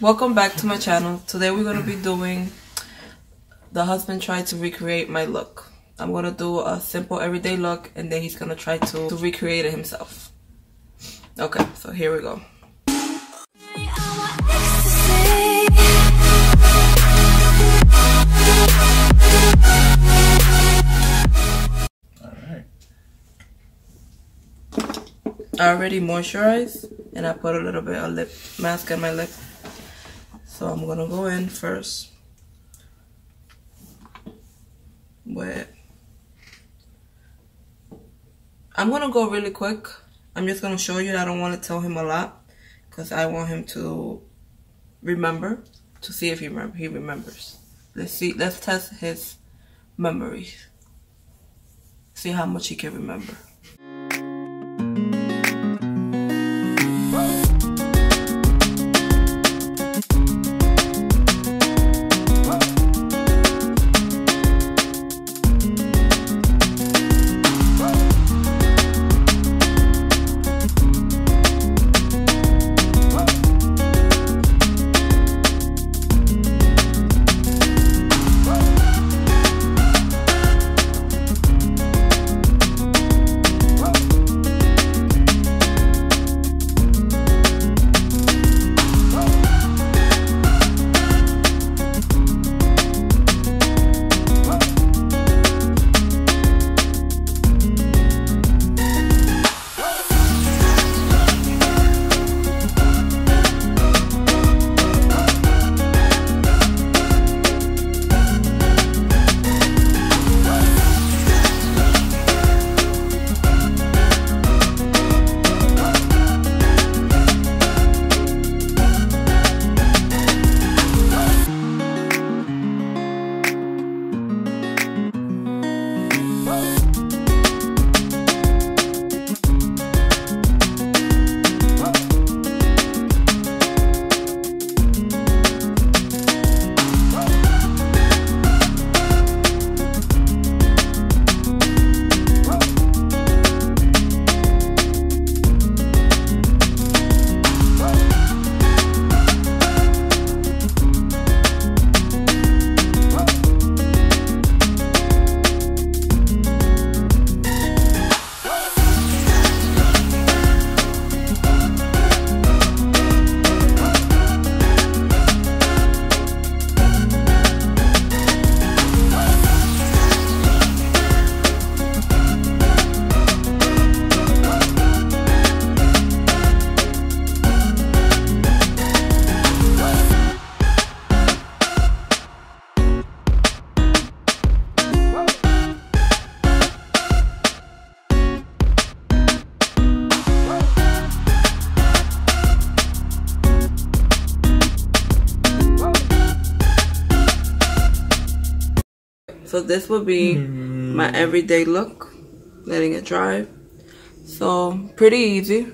welcome back to my channel. Today we're going to be doing the husband tried to recreate my look. I'm going to do a simple everyday look and then he's going to try to, to recreate it himself. Okay so here we go. I already moisturized and I put a little bit of lip mask on my lip. So I'm gonna go in first with I'm gonna go really quick. I'm just gonna show you I don't want to tell him a lot because I want him to remember to see if he remember he remembers. Let's see let's test his memories. See how much he can remember. So this would be my hmm. everyday look, letting it dry. So pretty easy.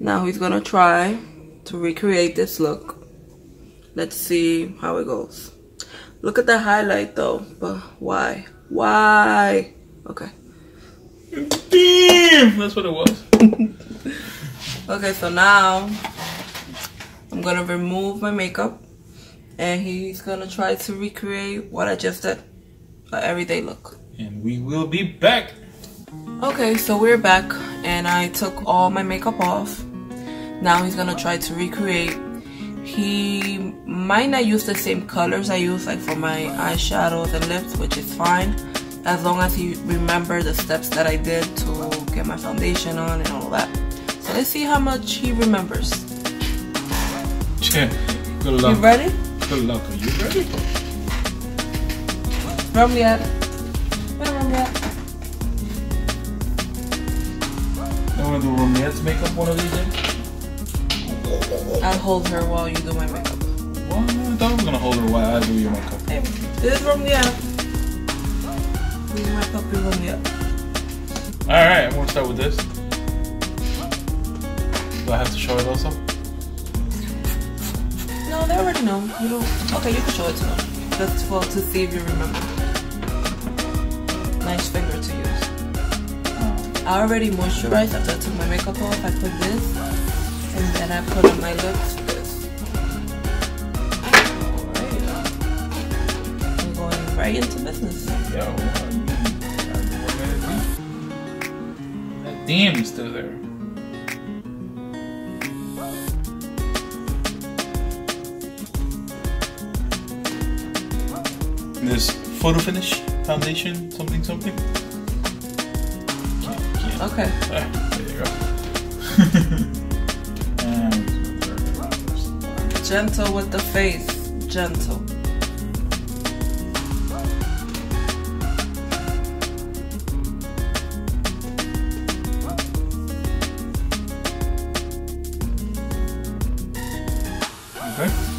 Now he's gonna try to recreate this look. Let's see how it goes. Look at the highlight though, but why? Why? Okay. Damn, that's what it was. okay, so now I'm gonna remove my makeup and he's gonna try to recreate what I just did, an everyday look. And we will be back. Okay, so we're back and I took all my makeup off. Now he's gonna try to recreate. He might not use the same colors I use like for my eyeshadows and lips, which is fine. As long as he remember the steps that I did to get my foundation on and all that. So let's see how much he remembers. Yeah, good luck. You ready? Good luck. Are you ready? Run me up. Where run me? You wanna do roommates makeup one of these days? I'll hold her while you do my makeup. Well, I thought I was gonna hold her while I do your makeup. Hey, this is run me up. This is my puppy run me. Alright, I'm gonna start with this. Do I have to show it also? No, they already know. You don't. Okay, you can show it to them. Just for to see if you remember. Nice finger to use. Oh. I already moisturized after I took my makeup off. I put this And then I put on my lipstick. Alright. I'm going right into business. Yo, I mean, what can it be? That damn is still there. Photo finish foundation, something, something. Okay. There you go. Gentle with the face. Gentle. okay.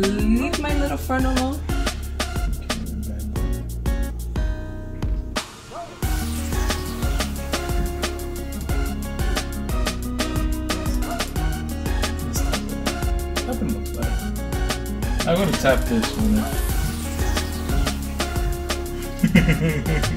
Leave my little friend alone. Boy. Let's tap it.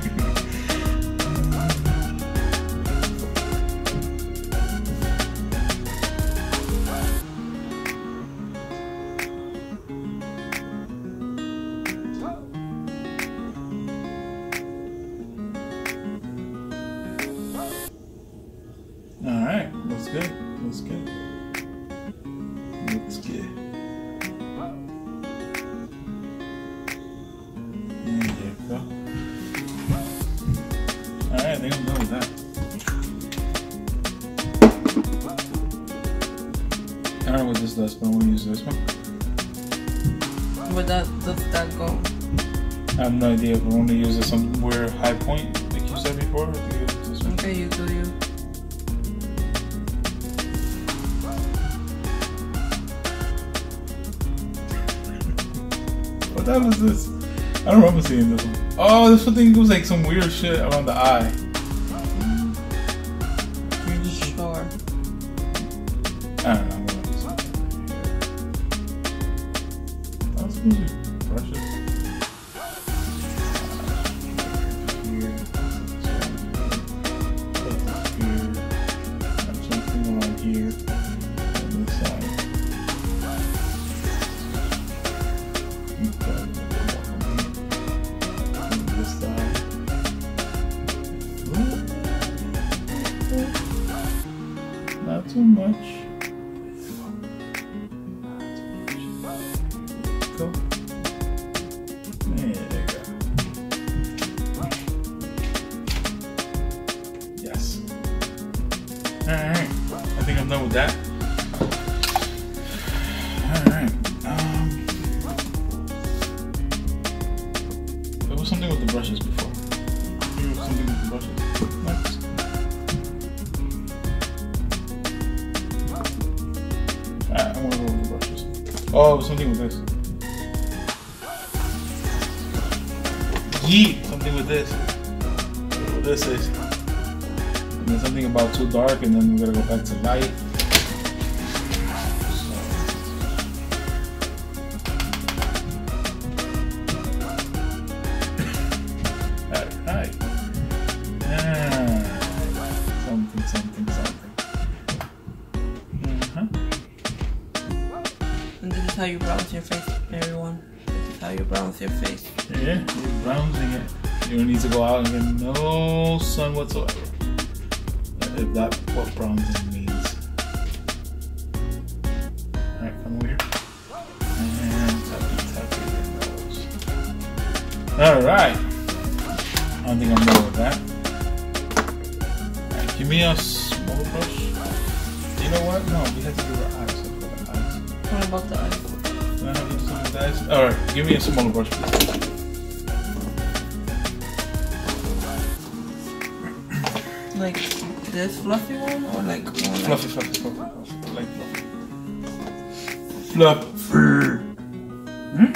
That that? I have no idea, but I'm gonna use this somewhere high point, like you said before. I think it's this one. Okay, you do you. What the hell is this? I don't remember seeing this one. Oh, this one thing was like some weird shit around the eye. Something Oh, something with this. Yeet! Something with this. What this is. And then something about too dark, and then we're gonna go back to light. How you bronze your face, everyone. This is how you bronze your face. Yeah, you're bronzing it. You don't need to go out and get no sun whatsoever. If that's what bronzing means. Alright, come over here. And your nose. Alright. I don't think I'm done with that. Alright, give me a small brush. You know what? No, we have to do our eyes. Let's do our eyes. What about the eyes? Do I have to do something with the eyes? Alright, give me a smaller brush, please. like this fluffy one or like more like Fluffy, fluffy, fluffy, fluffy. Like fluffy. Fluffy. Hmm?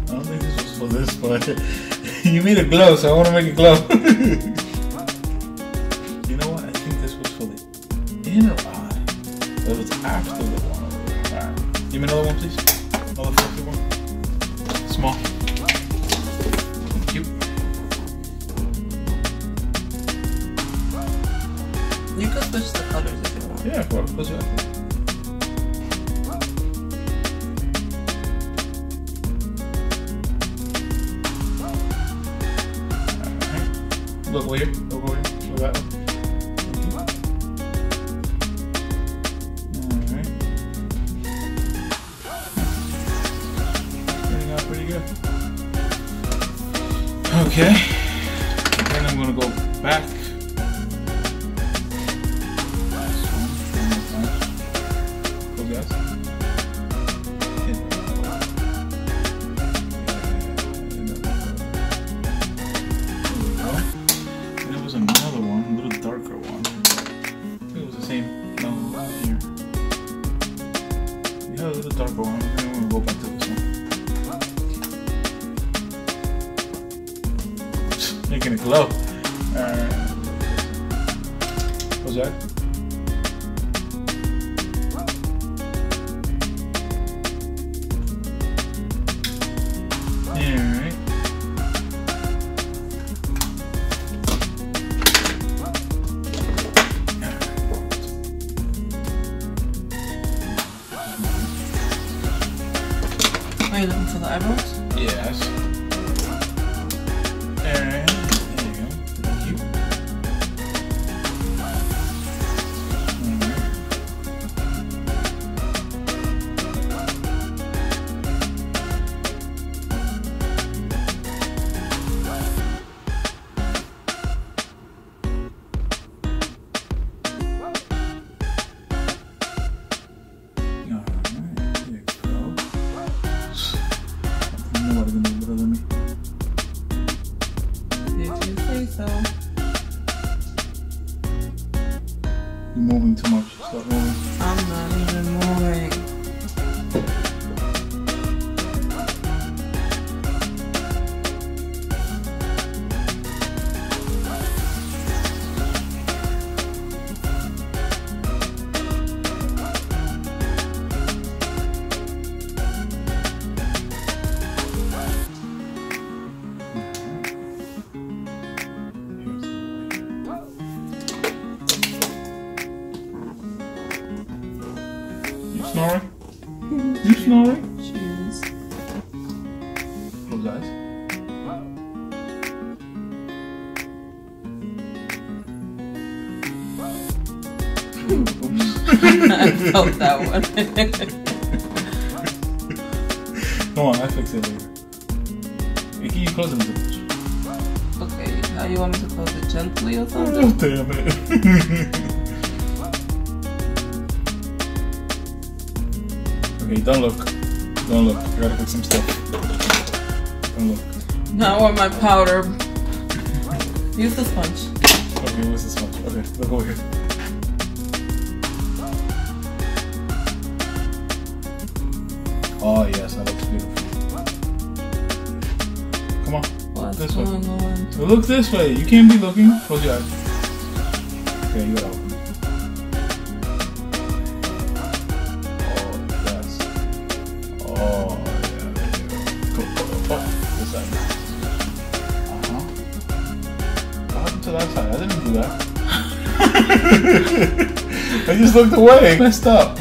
I don't think this was for this, but you made it glow, so I want to make it glow. you know what? I think this was for the inner eye. That was after the one. Alright. Give me another one, please. Look here. Look over here. Look that way. Thank you. Alright. Turning out pretty good. Okay. Yeah, a little darker one. I'm gonna go back to this one. Making it glow. Are you looking for the eyebrows? Yes. So. You're moving too much. Stop moving. Snoring? Mm-hmm. You snoring? Cheers. Close eyes. I felt that one. Come on, I fix it later. Hey, Can you close it a bit? okay, how you want me to close it gently or oh, something? Oh, damn it. okay, don't look. Don't look. I gotta fix some stuff. Don't look. Now I want my powder. Use the sponge. Okay, what's this much? Okay, look over here. Oh yes, that looks beautiful. Come on. What's This going on? Look this way. You can't be looking. Close your eyes. Okay, you gotta didn't do that. I just looked away. Messed up.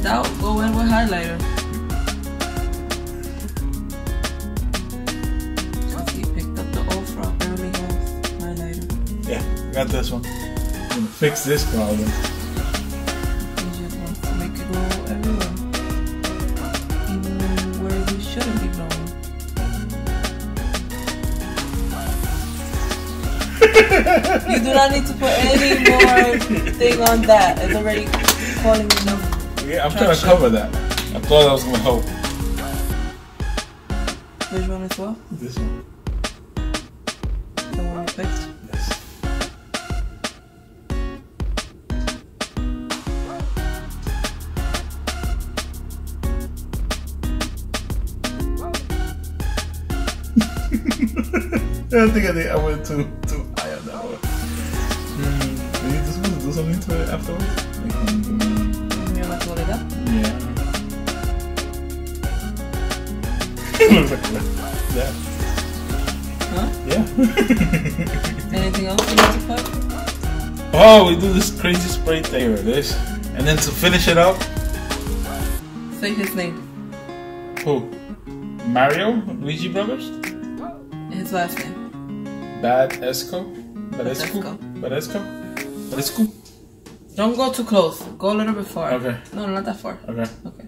doubt, go in with highlighter. He picked up the old frog highlighter. Yeah, got this one. Gonna fix this problem. you do not need to put any more thing on that. It's already calling me number. Yeah, I'm trying to cover that. I thought that was gonna help. Which one as well? This one. The one you fixed? Yes. I think I did. I went too Huh? Yeah. Anything else you need to put? oh, we do this crazy spray thing with this, and then to finish it up, Say his name. who? Mario, Luigi Brothers, His last name. Bad Esco, Badescu, Badescu. Badescu, Badescu. Don't go too close. Go a little bit far. Okay. No, not that far. Okay. Okay.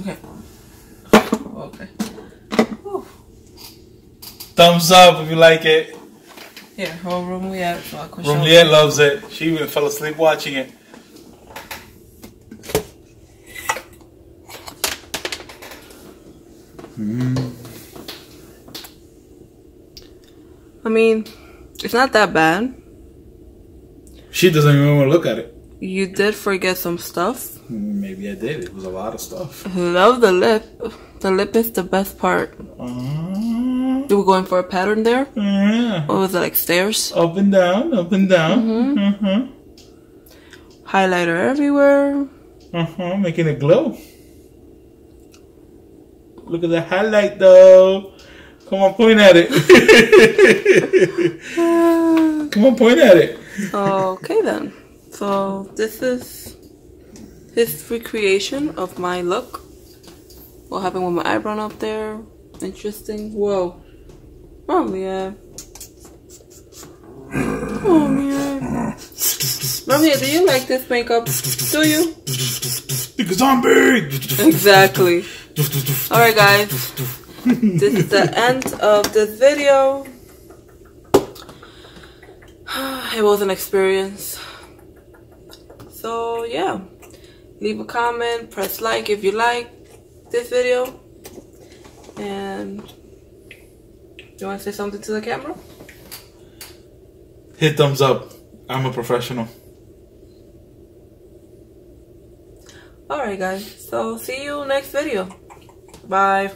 Okay. Thumbs up if you like it. Yeah, how room we at? So I can show you. Rumliet loves it. She even fell asleep watching it. I mean, it's not that bad. She doesn't even want to look at it. You did forget some stuff. Maybe I did. It was a lot of stuff. Love the lip. The lip is the best part. Uh, You were going for a pattern there? yeah. Or was it like stairs? Up and down, up and down. Uh-huh. Highlighter everywhere. Uh-huh. Making it glow. Look at the highlight though. Come on, point at it. Come on, point at it. Okay then. So this is his recreation of my look. What happened with my eyebrow up there? Interesting. Whoa. Oh yeah. Oh man. Romeo, do you like this makeup? Do you? Like a zombie. Exactly. Alright guys. This is the end of this video. It was an experience. So yeah. Leave a comment, press like if you like this video. And you wanna say something to the camera? Hit thumbs up. I'm a professional. Alright guys. So see you next video. Bye.